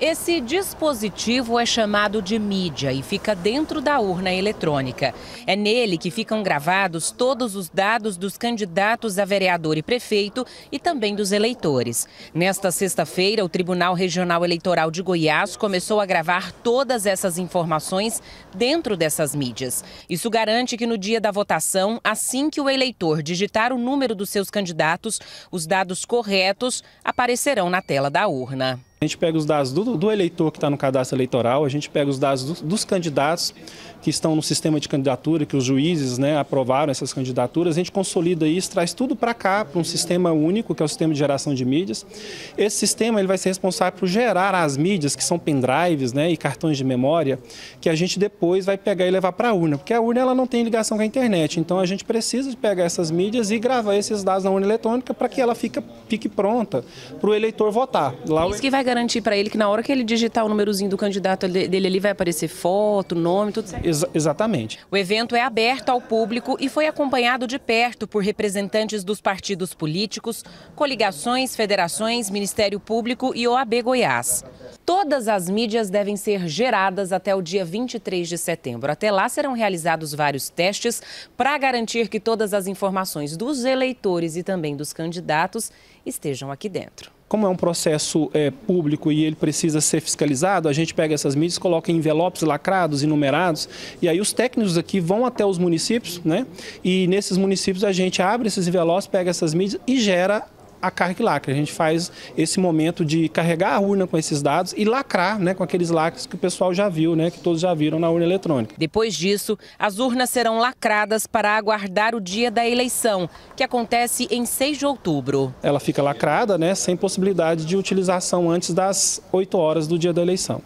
Esse dispositivo é chamado de mídia e fica dentro da urna eletrônica. É nele que ficam gravados todos os dados dos candidatos a vereador e prefeito e também dos eleitores. Nesta sexta-feira, o Tribunal Regional Eleitoral de Goiás começou a gravar todas essas informações dentro dessas mídias. Isso garante que no dia da votação, assim que o eleitor digitar o número dos seus candidatos, os dados corretos aparecerão na tela da urna. A gente pega os dados do, do eleitor que está no cadastro eleitoral, a gente pega os dados do, dos candidatos que estão no sistema de candidatura, que os juízes né, aprovaram essas candidaturas, a gente consolida isso, traz tudo para cá, para um sistema único, que é o sistema de geração de mídias. Esse sistema ele vai ser responsável por gerar as mídias, que são pendrives né, e cartões de memória, que a gente depois vai pegar e levar para a urna, porque a urna ela não tem ligação com a internet, então a gente precisa pegar essas mídias e gravar esses dados na urna eletrônica para que ela fique, fique pronta para o eleitor votar. Lá Isso que vai garantir para ele que na hora que ele digitar o númerozinho do candidato dele ali vai aparecer foto, nome, tudo certo. Ex exatamente. O evento é aberto ao público e foi acompanhado de perto por representantes dos partidos políticos, coligações, federações, Ministério Público e OAB Goiás. Todas as mídias devem ser geradas até o dia 23 de setembro. Até lá serão realizados vários testes para garantir que todas as informações dos eleitores e também dos candidatos estejam aqui dentro. Como é um processo é, público e ele precisa ser fiscalizado, a gente pega essas mídias, coloca em envelopes lacrados e numerados, e aí os técnicos aqui vão até os municípios, né? E nesses municípios a gente abre esses envelopes, pega essas mídias e gera a carga e lacre. A gente faz esse momento de carregar a urna com esses dados e lacrar né, com aqueles lacres que o pessoal já viu, né, que todos já viram na urna eletrônica. Depois disso, as urnas serão lacradas para aguardar o dia da eleição, que acontece em 6 de outubro. Ela fica lacrada, né, sem possibilidade de utilização antes das 8 horas do dia da eleição.